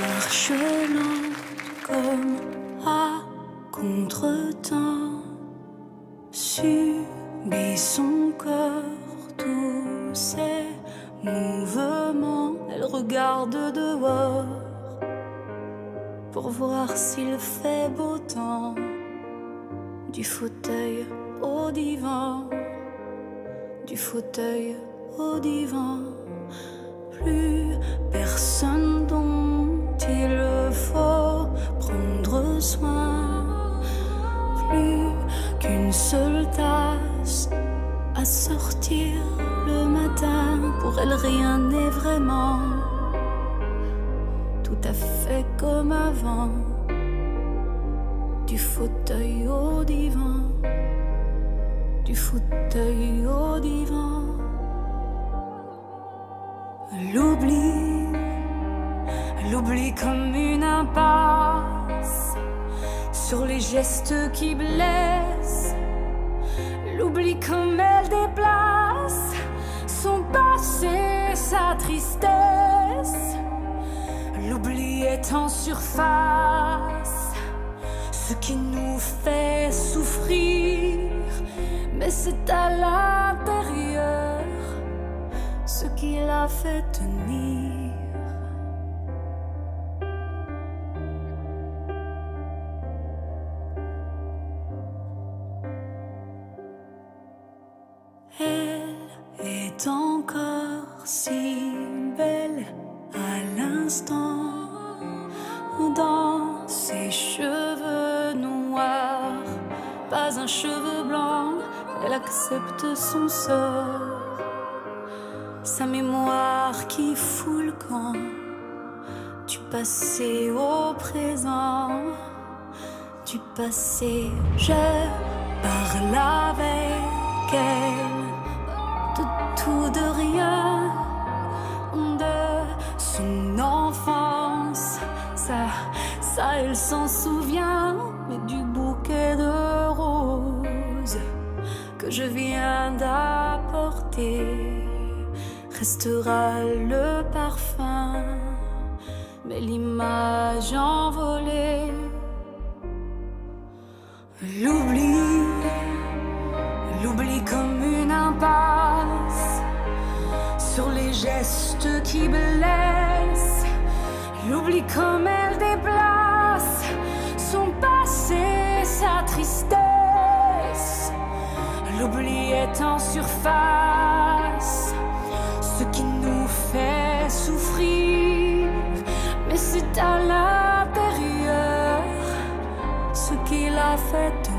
Marche lente comme à contre-temps, subit son cœur tous ses mouvements. Elle regarde dehors pour voir s'il fait beau temps. Du fauteuil au divan, du fauteuil au divan, plus seule tasse à sortir le matin. Pour elle, rien n'est vraiment tout à fait comme avant. Du fauteuil au divan, du fauteuil au divan. L'oubli, l'oubli comme une impasse sur les gestes qui blessent. En surface, ce qui nous fait souffrir, mais c'est à l'intérieur ce qui l'a fait tenir. Elle est encore si dans ses cheveux noirs, pas un cheveu blanc, elle accepte son sort. Sa mémoire qui fout le camp du passé au présent, du passé. Je parle avec elle s'en souvient, mais du bouquet de roses que je viens d'apporter restera le parfum, mais l'image envolée. L'oubli, l'oubli comme une impasse sur les gestes qui blessent. L'oubli comme elle en surface. Ce qui nous fait souffrir, mais c'est à l'intérieur ce qui l'a fait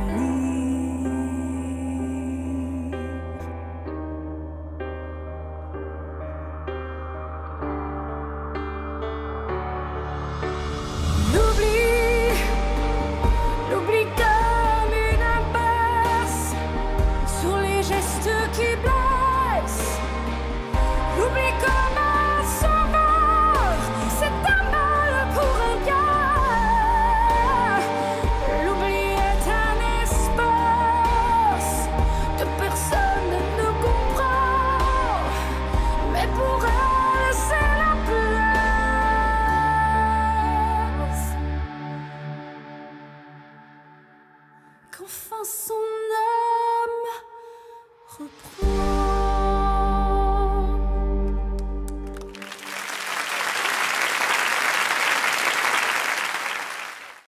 qu'enfin son âme reprend.